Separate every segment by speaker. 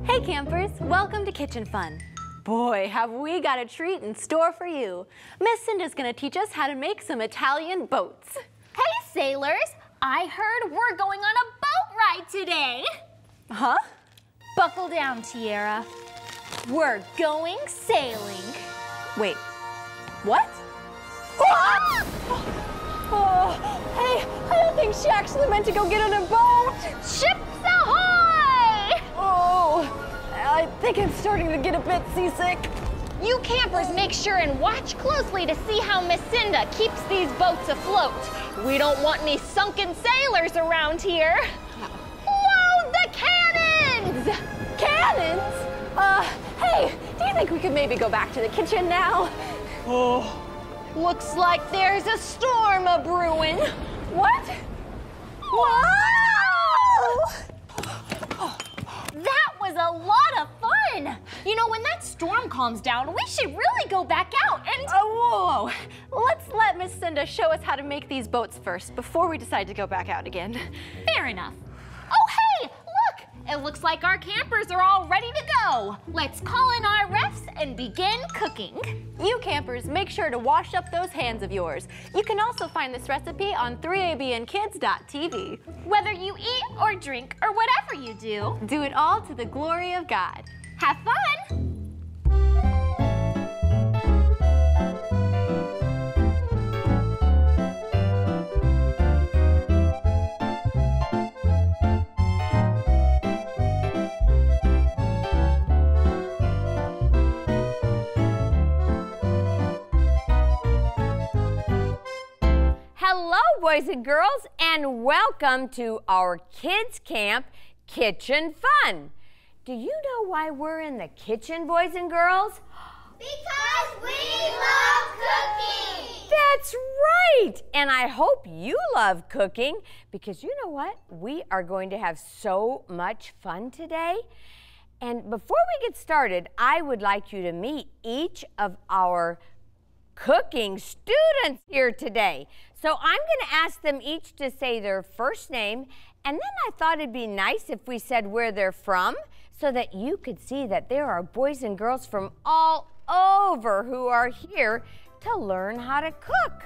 Speaker 1: Hey campers, welcome to Kitchen Fun. Boy, have we got a treat in store for you. Miss Cinda's gonna teach us how to make some Italian boats.
Speaker 2: Hey sailors, I heard we're going on a boat ride today.
Speaker 1: Huh?
Speaker 2: Buckle down, Tiara. We're going sailing.
Speaker 1: Wait, what?
Speaker 2: Ah!
Speaker 1: Oh, hey, I don't think she actually meant to go get on a boat.
Speaker 2: Ships
Speaker 1: I think I'm starting to get a bit seasick.
Speaker 2: You campers make sure and watch closely to see how Miss Cinda keeps these boats afloat. We don't want any sunken sailors around here. Whoa, the cannons!
Speaker 1: Cannons? Uh, hey, do you think we could maybe go back to the kitchen now?
Speaker 2: Oh. Looks like there's a storm a brewing.
Speaker 1: What?
Speaker 2: Whoa! Was a lot of fun. You know, when that storm calms down, we should really go back out and.
Speaker 1: Oh, whoa, whoa. Let's let Miss Cinda show us how to make these boats first before we decide to go back out again.
Speaker 2: Fair enough. It looks like our campers are all ready to go. Let's call in our refs and begin cooking.
Speaker 1: You campers, make sure to wash up those hands of yours. You can also find this recipe on 3abnkids.tv.
Speaker 2: Whether you eat or drink or whatever you do,
Speaker 1: do it all to the glory of God.
Speaker 2: Have fun!
Speaker 3: Boys and girls, and welcome to our Kids Camp Kitchen Fun. Do you know why we're in the kitchen, boys and girls?
Speaker 4: Because we love cooking!
Speaker 3: That's right! And I hope you love cooking because you know what? We are going to have so much fun today. And before we get started, I would like you to meet each of our cooking students here today. So I'm going to ask them each to say their first name, and then I thought it'd be nice if we said where they're from so that you could see that there are boys and girls from all over who are here to learn how to cook.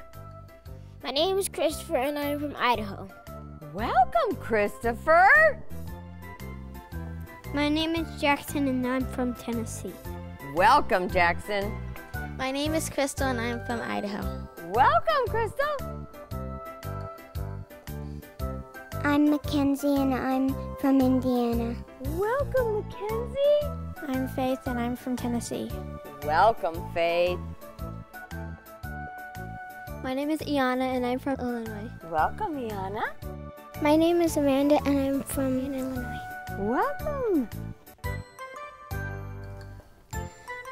Speaker 4: My name is Christopher and I'm from Idaho.
Speaker 3: Welcome, Christopher.
Speaker 4: My name is Jackson and I'm from Tennessee.
Speaker 3: Welcome, Jackson.
Speaker 4: My name is Crystal and I'm from Idaho.
Speaker 3: Welcome, Crystal.
Speaker 5: I'm Mackenzie and I'm from Indiana.
Speaker 3: Welcome, Mackenzie.
Speaker 4: I'm Faith and I'm from Tennessee.
Speaker 3: Welcome, Faith.
Speaker 4: My name is Iana and I'm from Illinois.
Speaker 3: Welcome, Iana.
Speaker 5: My name is Amanda and I'm from Illinois.
Speaker 3: Welcome.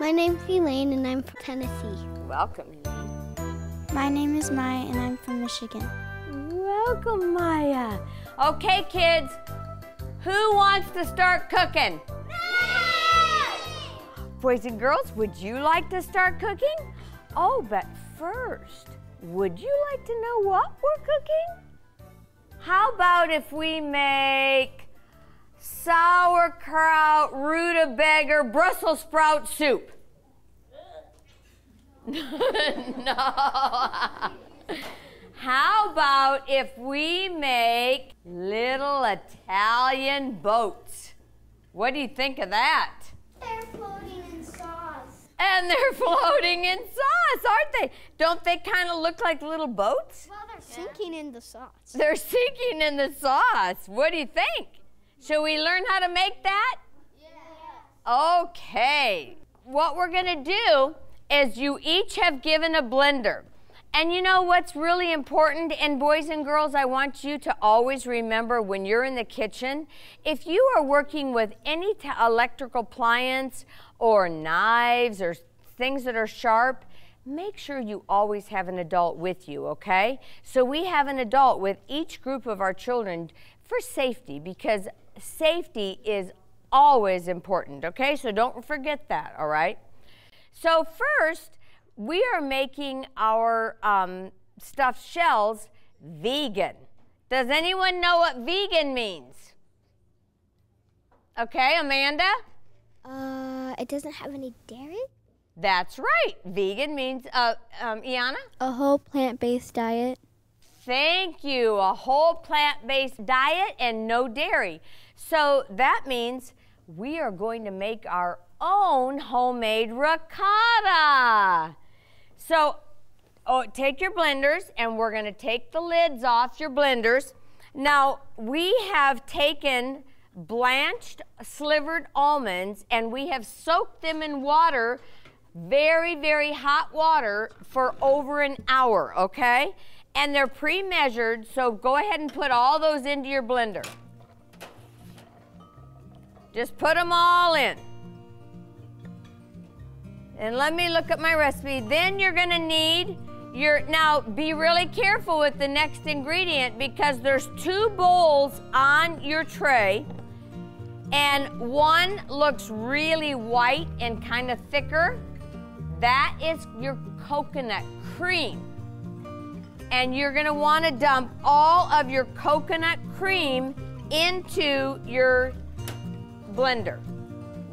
Speaker 5: My name's Elaine and I'm from Tennessee.
Speaker 3: Welcome, Elaine.
Speaker 5: My name is Maya and I'm from Michigan.
Speaker 3: Welcome, Maya. Okay, kids, who wants to start cooking? Boys and girls, would you like to start cooking? Oh, but first, would you like to know what we're cooking? How about if we make sauerkraut, rutabaga, Brussels sprout soup? no. How about if we make little Italian boats? What do you think of that?
Speaker 5: They're floating in sauce.
Speaker 3: And they're floating in sauce, aren't they? Don't they kind of look like little boats?
Speaker 5: Well, they're sinking in the sauce.
Speaker 3: They're sinking in the sauce. What do you think? Should we learn how to make that?
Speaker 5: Yeah.
Speaker 3: Okay. What we're going to do is you each have given a blender. And you know what's really important? And boys and girls, I want you to always remember when you're in the kitchen, if you are working with any electrical appliance or knives or things that are sharp, make sure you always have an adult with you, okay? So we have an adult with each group of our children for safety because safety is always important, okay? So don't forget that, all right? So first, we are making our um, stuffed shells vegan. Does anyone know what vegan means? Okay, Amanda?
Speaker 4: Uh, it doesn't have any dairy?
Speaker 3: That's right. Vegan means, uh, um, Iana?
Speaker 5: A whole plant based diet.
Speaker 3: Thank you. A whole plant based diet and no dairy. So that means we are going to make our own homemade ricotta. So oh, take your blenders and we're going to take the lids off your blenders. Now, we have taken blanched slivered almonds and we have soaked them in water, very, very hot water, for over an hour, okay? And they're pre measured, so go ahead and put all those into your blender. Just put them all in. And let me look at my recipe. Then you're gonna need your, now be really careful with the next ingredient because there's two bowls on your tray and one looks really white and kind of thicker. That is your coconut cream. And you're gonna wanna dump all of your coconut cream into your blender.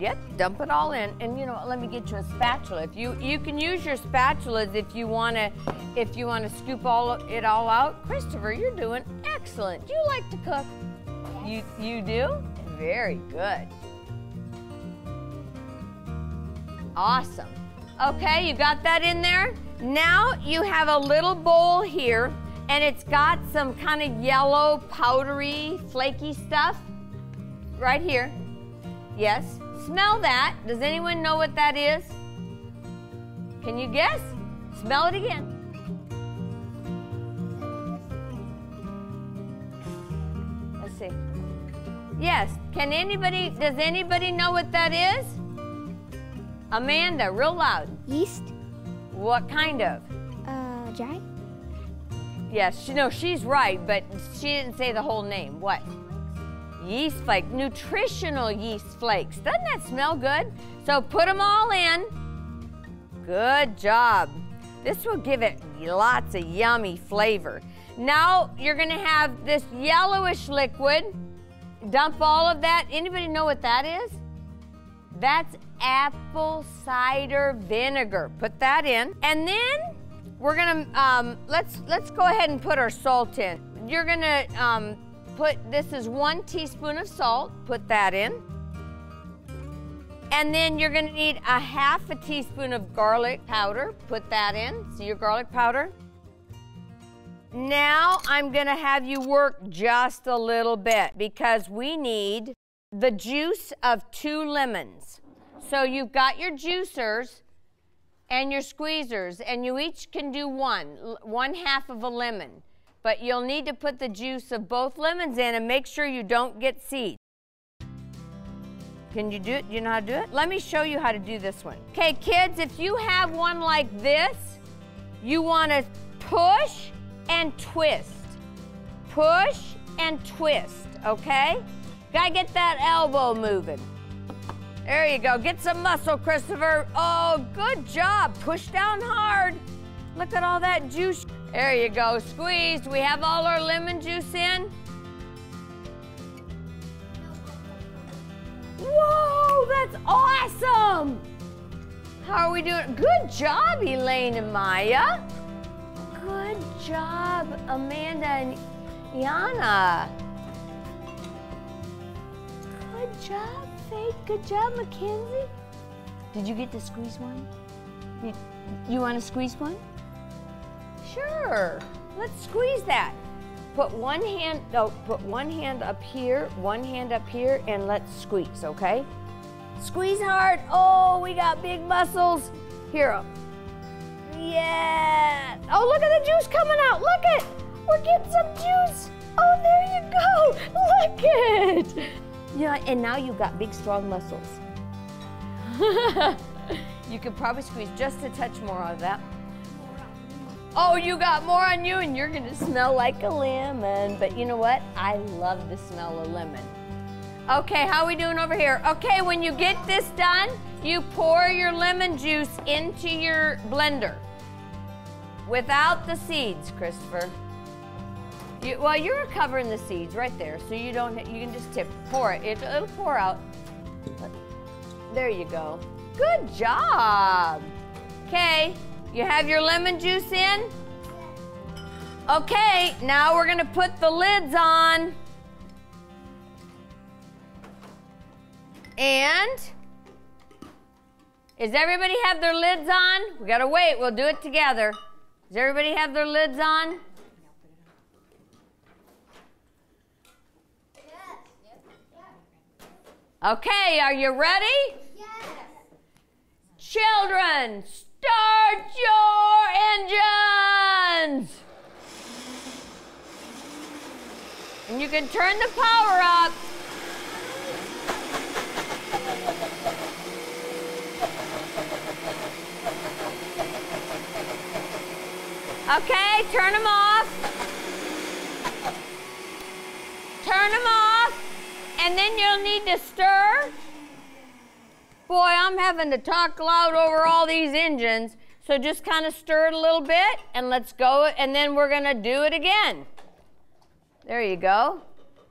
Speaker 3: Yep, dump it all in. And you know, let me get you a spatula. If you you can use your spatulas if you wanna if you wanna scoop all it all out. Christopher, you're doing excellent. Do you like to cook? You you do? Very good. Awesome. Okay, you got that in there? Now you have a little bowl here and it's got some kind of yellow, powdery, flaky stuff right here. Yes. Smell that. Does anyone know what that is? Can you guess? Smell it again. Let's see. Yes. Can anybody, does anybody know what that is? Amanda, real loud.
Speaker 4: Yeast?
Speaker 3: What kind of?
Speaker 4: Uh, dry?
Speaker 3: Yes, she, no, she's right, but she didn't say the whole name. What? Yeast flake, nutritional yeast flakes. Doesn't that smell good? So put them all in. Good job. This will give it lots of yummy flavor. Now you're gonna have this yellowish liquid. Dump all of that. Anybody know what that is? That's apple cider vinegar. Put that in. And then we're gonna, um, let's, let's go ahead and put our salt in. You're gonna um, put, this is one teaspoon of salt, put that in. And then you're gonna need a half a teaspoon of garlic powder, put that in, see your garlic powder. Now I'm gonna have you work just a little bit because we need the juice of two lemons. So you've got your juicers and your squeezers, and you each can do one, one half of a lemon. But you'll need to put the juice of both lemons in and make sure you don't get seeds. Can you do it? Do you know how to do it? Let me show you how to do this one. Okay, kids, if you have one like this, you want to push and twist. Push and twist, okay? Gotta get that elbow moving. There you go. Get some muscle, Christopher. Oh, good job. Push down hard. Look at all that juice. There you go. Squeezed. We have all our lemon juice in. Whoa, that's awesome. How are we doing? Good job, Elaine and Maya. Good job, Amanda and Yana. Good job, Faith. Good job, Mackenzie. Did you get to squeeze one? You, you want to squeeze one? Sure. Let's squeeze that. Put one hand, no, put one hand up here, one hand up here, and let's squeeze, okay? Squeeze hard. Oh, we got big muscles. Here. Um, yeah. Oh, look at the juice coming out. Look it. We're getting some juice. Oh, there you go. Look it. Yeah, and now you've got big, strong muscles. you could probably squeeze just a touch more of that. Oh, you got more on you and you're gonna smell like a lemon. But you know what? I love the smell of lemon. Okay, how are we doing over here? Okay, when you get this done, you pour your lemon juice into your blender. Without the seeds, Christopher. You, well, you're covering the seeds right there, so you don't. You can just tip, pour it. it. It'll pour out. There you go. Good job. Okay, you have your lemon juice in? Okay, now we're gonna put the lids on. And does everybody have their lids on? We gotta wait, we'll do it together. Does everybody have their lids on? Yes. Okay, are you ready? Yes. Children, start your engines. And you can turn the power up. Okay, turn them off. Turn them off. And then you'll need to stir. Boy, I'm having to talk loud over all these engines. So just kind of stir it a little bit and let's go. And then we're going to do it again. There you go.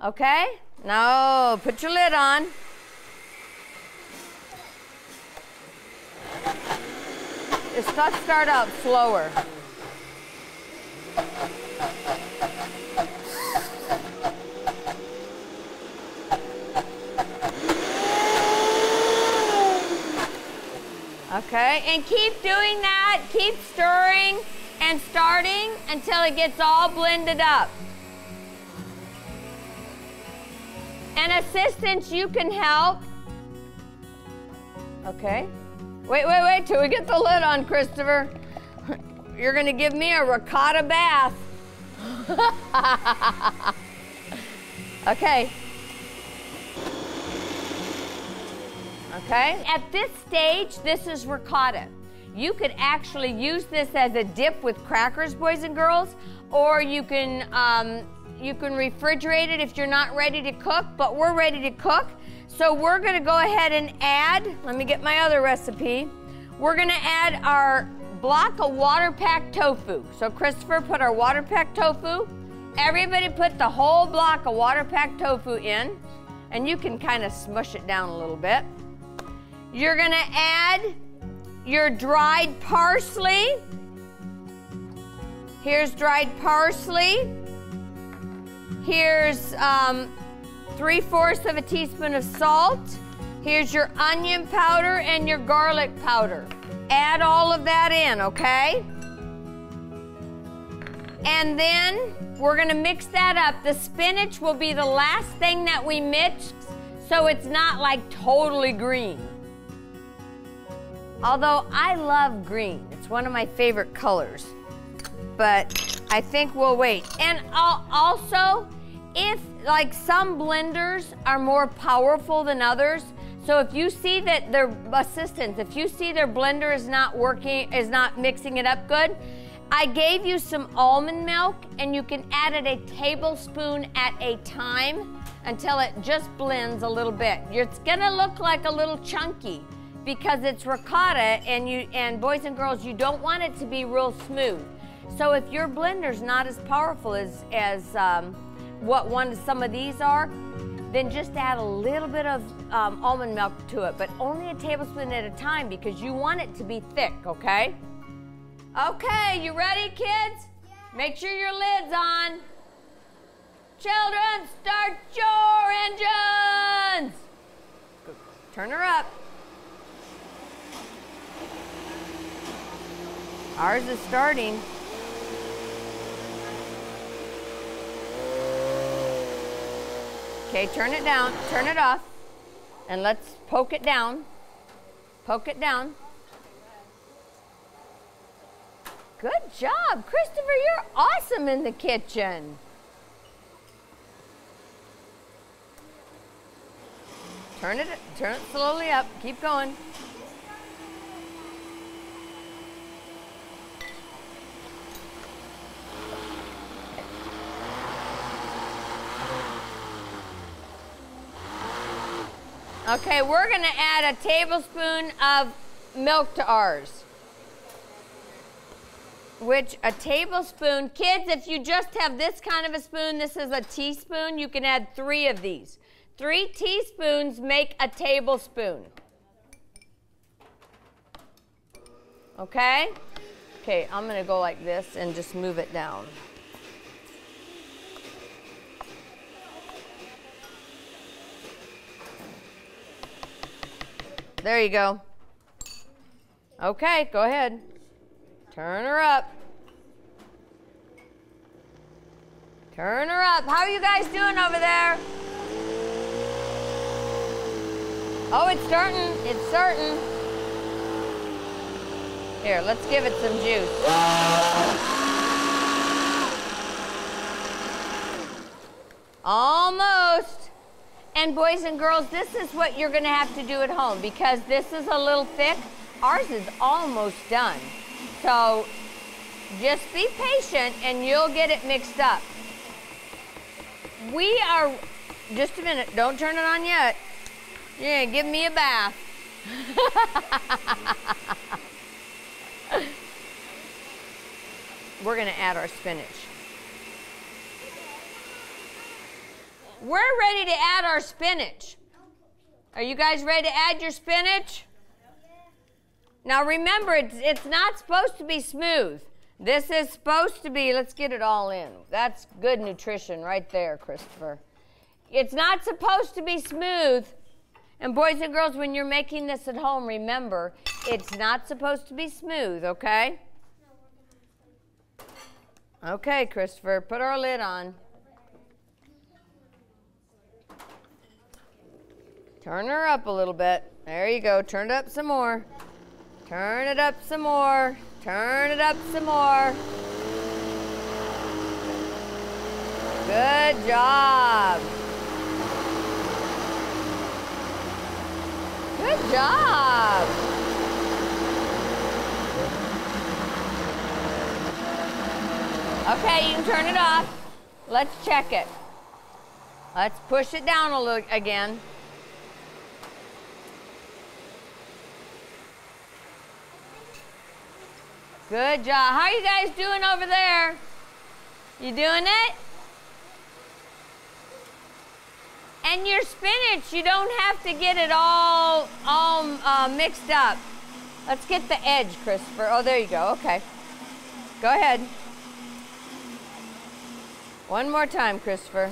Speaker 3: Okay? Now put your lid on. Just start out slower. Okay, and keep doing that. Keep stirring and starting until it gets all blended up. And assistants, you can help. Okay. Wait, wait, wait till we get the lid on, Christopher. You're to give me a ricotta bath. okay. Okay? At this stage, this is ricotta. You could actually use this as a dip with crackers, boys and girls, or you can um, you can refrigerate it if you're not ready to cook, but we're ready to cook. So we're gonna go ahead and add, let me get my other recipe. We're gonna add our block of water packed tofu. So Christopher put our water packed tofu. Everybody put the whole block of water packed tofu in, and you can kind of smush it down a little bit. You're gonna add your dried parsley. Here's dried parsley. Here's um, three fourths of a teaspoon of salt. Here's your onion powder and your garlic powder. Add all of that in, okay? And then we're gonna mix that up. The spinach will be the last thing that we mix so it's not like totally green. Although I love green, it's one of my favorite colors. But I think we'll wait. And also, if like some blenders are more powerful than others, so if you see that their assistants, if you see their blender is not working, is not mixing it up good, I gave you some almond milk and you can add it a tablespoon at a time until it just blends a little bit. It's gonna look like a little chunky because it's ricotta and you and boys and girls you don't want it to be real smooth. So if your blender's not as powerful as as um, what one some of these are then just add a little bit of um, almond milk to it but only a tablespoon at a time because you want it to be thick okay? Okay you ready kids? Make sure your lid's on. Children start your engines! Turn her up Ours is starting. Okay, turn it down, turn it off, and let's poke it down. Poke it down. Good job, Christopher, you're awesome in the kitchen. Turn it, turn it slowly up, keep going. Okay, we're gonna add a tablespoon of milk to ours. Which a tablespoon, kids, if you just have this kind of a spoon, this is a teaspoon, you can add three of these. Three teaspoons make a tablespoon. Okay? Okay, I'm gonna go like this and just move it down. There you go. Okay, go ahead. Turn her up. Turn her up. How are you guys doing over there? Oh, it's starting. It's starting. Here, let's give it some juice. Almost. And boys and girls, this is what you're going to have to do at home because this is a little thick. Ours is almost done. So just be patient and you'll get it mixed up. We are, just a minute, don't turn it on yet. Yeah, give me a bath. We're gonna add our spinach. We're ready to add our spinach. Are you guys ready to add your spinach? Now remember, it's, it's not supposed to be smooth. This is supposed to be, let's get it all in. That's good nutrition right there, Christopher. It's not supposed to be smooth. And boys and girls, when you're making this at home, remember, it's not supposed to be smooth, okay? Okay, Christopher, put our lid on. Turn her up a little bit. There you go. Turn it up some more. Turn it up some more. Turn it up some more. Good job. Good job. Okay, you can turn it off. Let's check it. Let's push it down a little again. Good job. How are you guys doing over there? You doing it? And your spinach, you don't have to get it all, all uh, mixed up. Let's get the edge, Christopher. Oh, there you go. Okay. Go ahead. One more time, Christopher.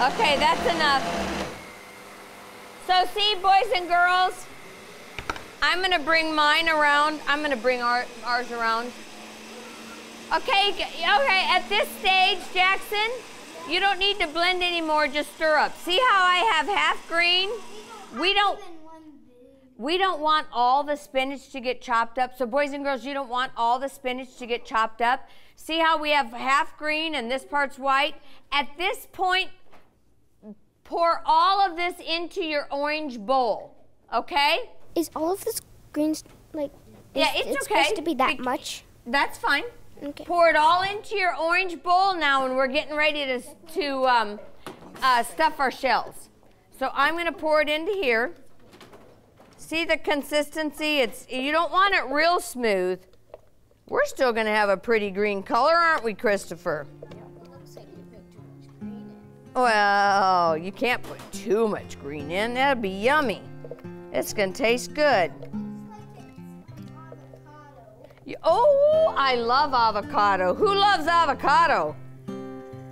Speaker 3: Okay, that's enough. So see, boys and girls, I'm gonna bring mine around. I'm gonna bring our, ours around. Okay, okay, at this stage, Jackson, you don't need to blend anymore, just stir up. See how I have half green? We don't, we don't want all the spinach to get chopped up. So boys and girls, you don't want all the spinach to get chopped up. See how we have half green and this part's white? At this point, pour all of this into your orange bowl, okay?
Speaker 4: Is all of this green, like,
Speaker 3: Yeah,
Speaker 4: is
Speaker 3: it's
Speaker 4: it
Speaker 3: okay.
Speaker 4: supposed to be that
Speaker 3: Be-
Speaker 4: much?
Speaker 3: That's fine.
Speaker 4: Okay.
Speaker 3: Pour it all into your orange bowl now, and we're getting ready to, to um, uh, stuff our shells. So I'm going to pour it into here. See the consistency? It's you don't want it real smooth. We're still going to have a pretty green color, aren't we, Christopher? Well, you can't put too much green in. That'd be yummy. It's going to taste good. You- Oh, I love avocado. Who loves avocado?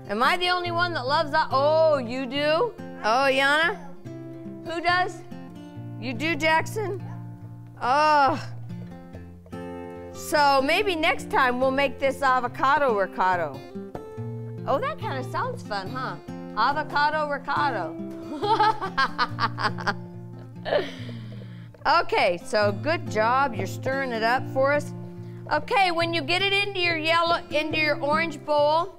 Speaker 3: Am I the only one that loves that? Oh, you do? Oh, Yana? Who does? You do, Jackson? Oh. So maybe next time we'll make this avocado ricotta. Oh, that kind of sounds fun, huh? Avocado ricotta. okay, so good job. You're stirring it up for us. Okay, when you get it into your yellow, into your orange bowl,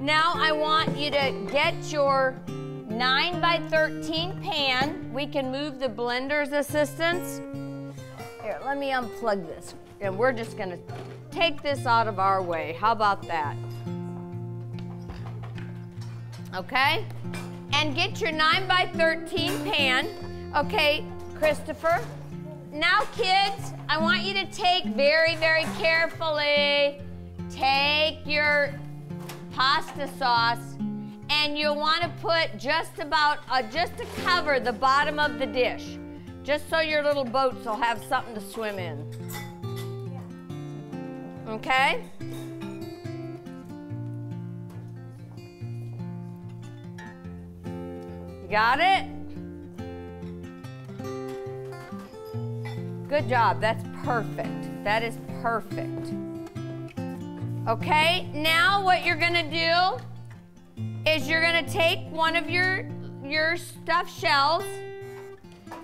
Speaker 3: now I want you to get your 9 by 13 pan. We can move the blender's assistance. Here, let me unplug this. And we're just gonna take this out of our way. How about that? Okay? And get your 9 by 13 pan. Okay, Christopher. Now, kids, I want you to take very, very carefully. take your pasta sauce and you'll want to put just about, uh, just to cover the bottom of the dish, just so your little boats will have something to swim in. Okay? Got it? Good job. That's perfect. That is perfect. Okay, now what you're gonna do is you're gonna take one of your, your stuffed shells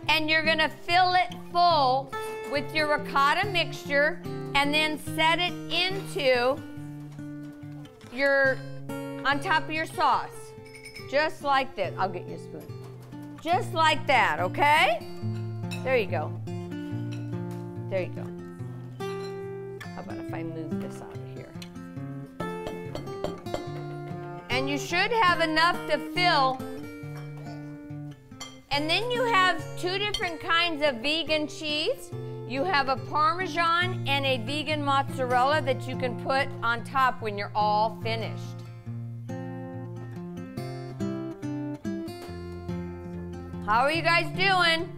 Speaker 3: and you're gonna fill it full with your ricotta mixture and then set it into your, on top of your sauce. Just like this. I'll get you a spoon. Just like that, okay? There you go. There you go. How about if I move this out of here? And you should have enough to fill. And then you have two different kinds of vegan cheese. You have a Parmesan and a vegan mozzarella that you can put on top when you're all finished. How are you guys doing?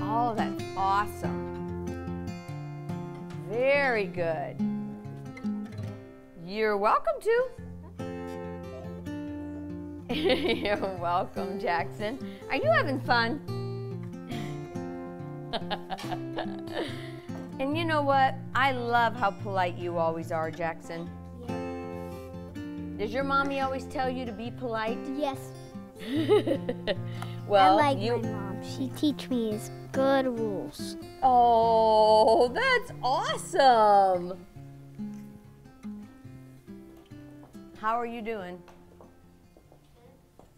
Speaker 3: Oh, that's awesome. Very good. You're welcome to. You're welcome, Jackson. Are you having fun? and you know what? I love how polite you always are, Jackson. Does your mommy always tell you to be polite?
Speaker 5: Yes.
Speaker 3: well,
Speaker 5: I like
Speaker 3: you.
Speaker 5: my mom. She teach me his good rules.
Speaker 3: Oh, that's awesome. How are you doing?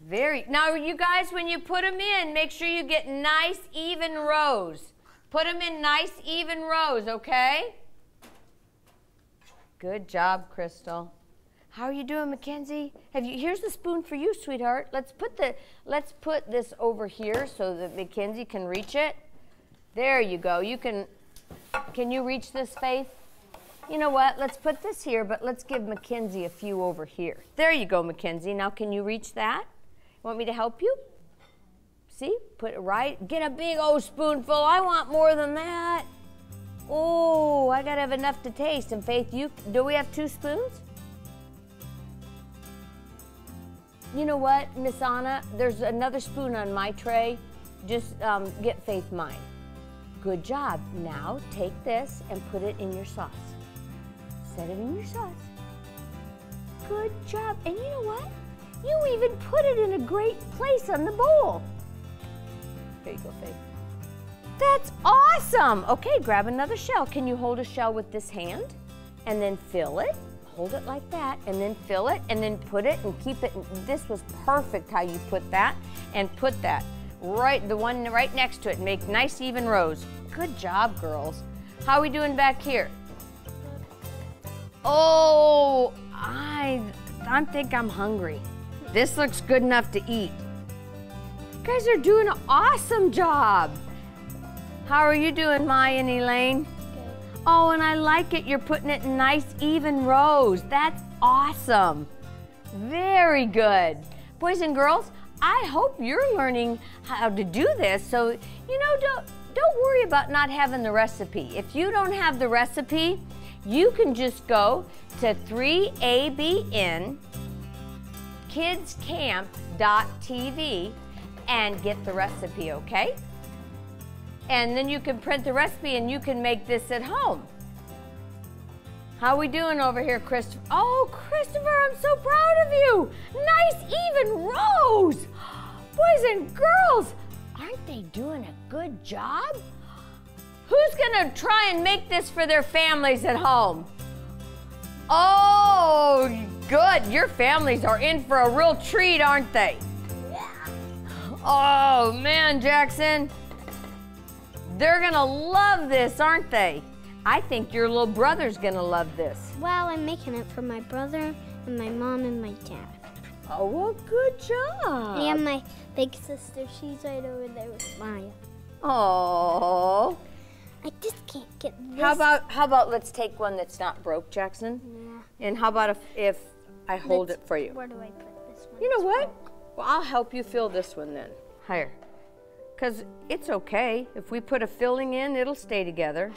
Speaker 3: Very. Now, you guys, when you put them in, make sure you get nice, even rows. Put them in nice, even rows, okay? Good job, Crystal. How are you doing, Mackenzie? Have you? Here's the spoon for you, sweetheart. Let's put the. Let's put this over here so that Mackenzie can reach it. There you go. You can. Can you reach this, Faith? You know what? Let's put this here, but let's give Mackenzie a few over here. There you go, Mackenzie. Now, can you reach that? Want me to help you? See? Put it right. Get a big old spoonful. I want more than that. Oh, I gotta have enough to taste. And Faith, you do we have two spoons? You know what, Miss Anna? There's another spoon on my tray. Just um, get Faith mine. Good job. Now take this and put it in your sauce. Set it in your sauce. Good job. And you know what? You even put it in a great place on the bowl. Here you go, Faith. That's awesome. Okay, grab another shell. Can you hold a shell with this hand? And then fill it. Hold it like that, and then fill it, and then put it and keep it. This was perfect how you put that and put that right, the one right next to it. Make nice even rows. Good job, girls. How are we doing back here? Oh, I, I think I'm hungry. This looks good enough to eat. You guys are doing an awesome job. How are you doing, Maya and Elaine? Oh, and I like it. You're putting it in nice, even rows. That's awesome. Very good. Boys and girls, I hope you're learning how to do this. So, you know, don't, don't worry about not having the recipe. If you don't have the recipe, you can just go to 3ABN kidscamp.tv and get the recipe, okay? And then you can print the recipe and you can make this at home. How are we doing over here, Christopher? Oh, Christopher, I'm so proud of you. Nice even rows. Boys and girls, aren't they doing a good job? Who's gonna try and make this for their families at home? Oh, good. Your families are in for a real treat, aren't they? Yeah. Oh, man, Jackson. They're gonna love this, aren't they? I think your little brother's gonna love this.
Speaker 5: Well, I'm making it for my brother and my mom and my dad.
Speaker 3: Oh, well, good job.
Speaker 5: And my big sister, she's right over there with Maya.
Speaker 3: Oh,
Speaker 5: I just can't get this.
Speaker 3: How about how about let's take one that's not broke, Jackson? Yeah. And how about if if I hold
Speaker 5: Let's-
Speaker 3: it for you?
Speaker 5: Where do I put this one?
Speaker 3: You know what? Well, I'll help you fill this one then. Higher. Because it's okay. If we put a filling in, it'll stay together.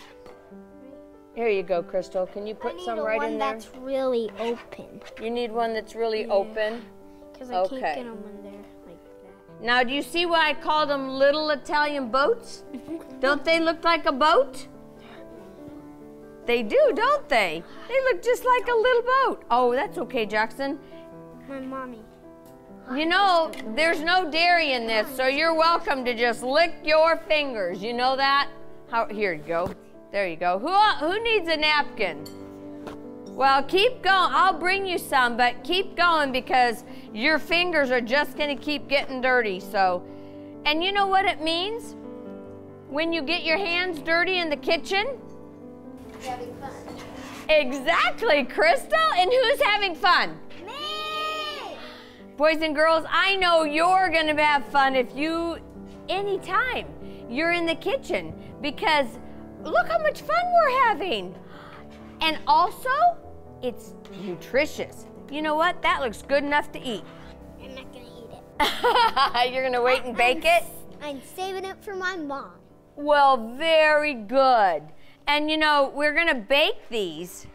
Speaker 3: Here you go, Crystal. Can you put some right in there?
Speaker 5: I need one that's really open.
Speaker 3: You need one that's really open.
Speaker 5: Because I
Speaker 3: Okay.
Speaker 5: can't get them in there like that.
Speaker 3: Now, do you see why I called them little Italian boats? don't they look like a boat? They do, don't they? They look just like a little boat. Oh, that's okay, Jackson.
Speaker 5: My mommy.
Speaker 3: You know, there's no dairy in this, so you're welcome to just lick your fingers. You know that? How, here you go. There you go. Who, uh, who needs a napkin? Well, keep going. I'll bring you some, but keep going because your fingers are just going to keep getting dirty. So, and you know what it means? When you get your hands dirty in the kitchen?
Speaker 5: Having fun.
Speaker 3: Exactly, Crystal. And who's having fun? Boys and girls, I know you're gonna have fun if you, anytime, you're in the kitchen because look how much fun we're having. And also, it's nutritious. You know what? That looks good enough to eat.
Speaker 5: I'm not gonna eat it.
Speaker 3: you're gonna wait and bake it?
Speaker 5: I'm saving it for my mom.
Speaker 3: Well, very good. And you know, we're gonna bake these.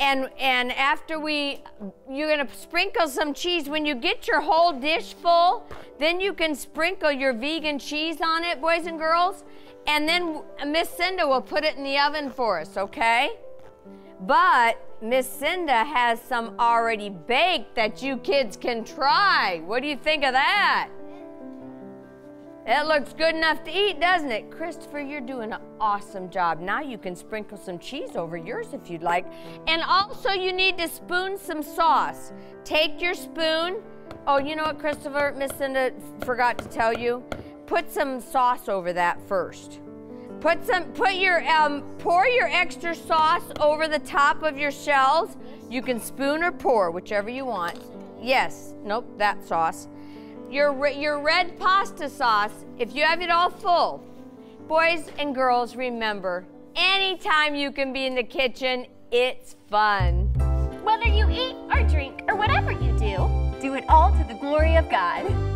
Speaker 3: And and after we you're gonna sprinkle some cheese. When you get your whole dish full, then you can sprinkle your vegan cheese on it, boys and girls. And then Miss Cinda will put it in the oven for us, okay? But Miss Cinda has some already baked that you kids can try. What do you think of that? It looks good enough to eat, doesn't it? Christopher, you're doing an awesome job. Now you can sprinkle some cheese over yours if you'd like. And also, you need to spoon some sauce. Take your spoon. Oh, you know what, Christopher? Miss Cinda forgot to tell you. Put some sauce over that first. Put some, put your, um, pour your extra sauce over the top of your shells. You can spoon or pour, whichever you want. Yes, nope, that sauce. Your, your red pasta sauce, if you have it all full. Boys and girls, remember, anytime you can be in the kitchen, it's fun.
Speaker 1: Whether you eat or drink or whatever you do, do it all to the glory of God.